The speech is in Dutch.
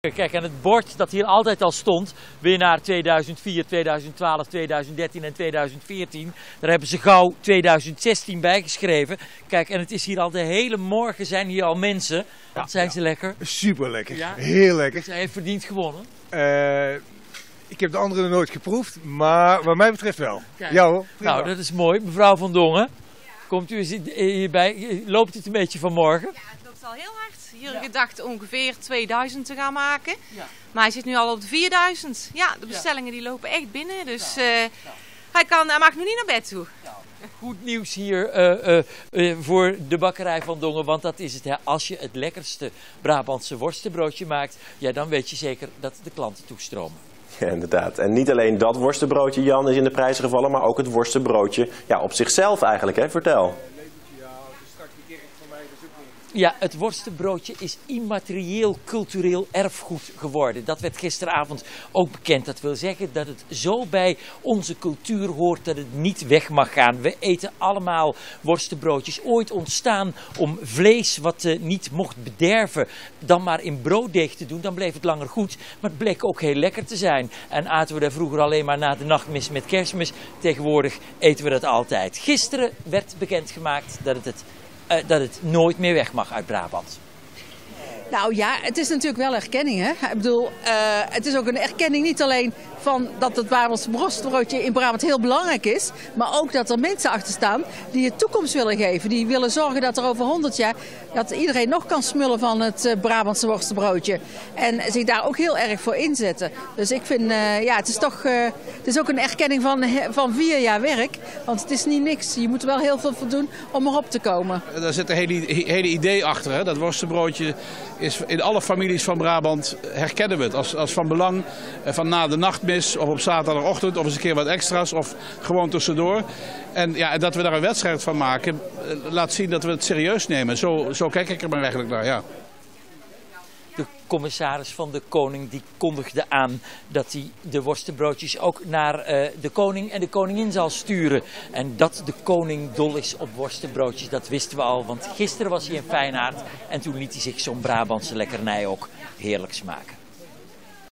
Kijk, en het bord dat hier altijd al stond, winnaar 2004, 2012, 2013 en 2014, daar hebben ze gauw 2016 bijgeschreven. Kijk, en het is hier al de hele morgen zijn hier al mensen. Wat zijn ze lekker? Super lekker. Ja? Heel lekker. Zij heeft verdiend gewonnen. Eh, ik heb de andere nog nooit geproefd, maar wat mij betreft wel. Kijk. Ja hoor. prima. Nou, dat is mooi. Mevrouw van Dongen, komt u eens hierbij? Loopt het een beetje vanmorgen? Ja, het loopt al heel hard. Hier gedacht ongeveer 2000 te gaan maken. Ja. Maar hij zit nu al op de 4000. Ja, de bestellingen die lopen echt binnen. Dus eh, hij, kan, hij mag nu niet naar bed toe. Goed nieuws hier eh, eh, eh, voor de bakkerij van Dongen, want dat is het. Hè. Als je het lekkerste Brabantse worstenbroodje maakt, ja, dan weet je zeker dat de klanten toestromen. Ja, inderdaad. En niet alleen dat worstenbroodje, Jan, is in de prijzen gevallen, maar ook het worstenbroodje ja, op zichzelf eigenlijk. Hè? Vertel. Ja, het worstenbroodje is immaterieel cultureel erfgoed geworden. Dat werd gisteravond ook bekend. Dat wil zeggen dat het zo bij onze cultuur hoort dat het niet weg mag gaan. We eten allemaal worstenbroodjes. Ooit ontstaan om vlees wat eh, niet mocht bederven, dan maar in brooddeeg te doen. Dan bleef het langer goed, maar het bleek ook heel lekker te zijn. En aten we dat vroeger alleen maar na de nachtmis met kerstmis. Tegenwoordig eten we dat altijd. Gisteren werd bekendgemaakt dat het het dat het nooit meer weg mag uit Brabant. Nou ja, het is natuurlijk wel erkenning. Hè? Ik bedoel, eh, het is ook een erkenning niet alleen van dat het Brabantse brostbroodje in Brabant heel belangrijk is. Maar ook dat er mensen achter staan die het toekomst willen geven. Die willen zorgen dat er over 100 jaar dat iedereen nog kan smullen van het eh, Brabantse worstenbroodje. En zich daar ook heel erg voor inzetten. Dus ik vind, eh, ja, het is toch het is ook een erkenning van, van vier jaar werk. Want het is niet niks. Je moet er wel heel veel voor doen om erop te komen. Daar zit een hele, hele idee achter. Hè? Dat worstenbroodje is in alle families van Brabant herkennen we het als, als van belang. eh, Van na de nachtmis of op zaterdagochtend of eens een keer wat extra's of gewoon tussendoor. En ja, dat we daar een wedstrijd van maken eh, laat zien dat we het serieus nemen. Zo, zo kijk ik er maar eigenlijk naar, ja. De commissaris van de koning die kondigde aan dat hij de worstenbroodjes ook naar eh, de koning en de koningin zal sturen. En dat de koning dol is op worstenbroodjes, dat wisten we al. Want gisteren was hij in Feyenoord en toen liet hij zich zo'n Brabantse lekkernij ook heerlijk smaken.